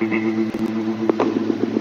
Oui, oui.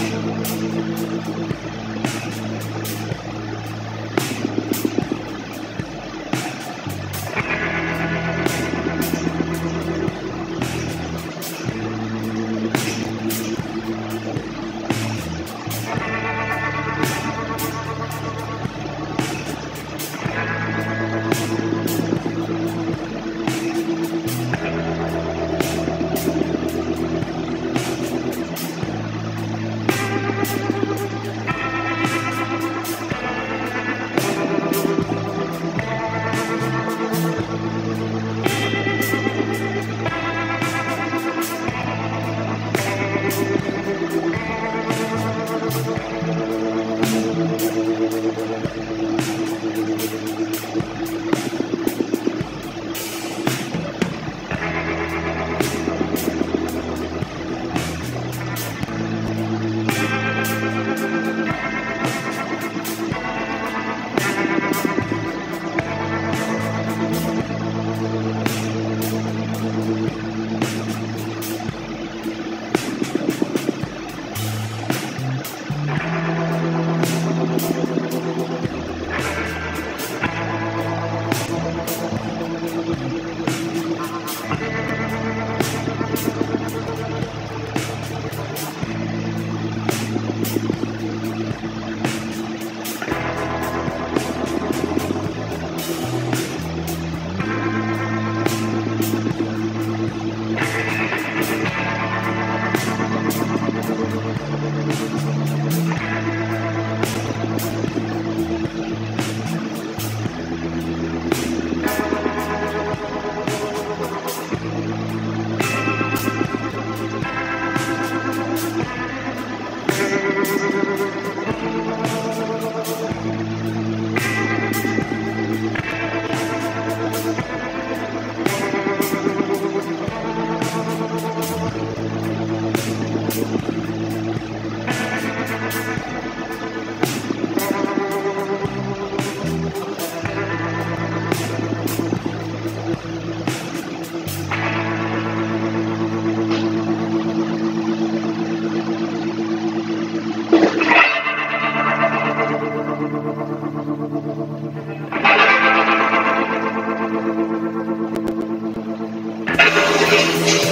Thank you. Música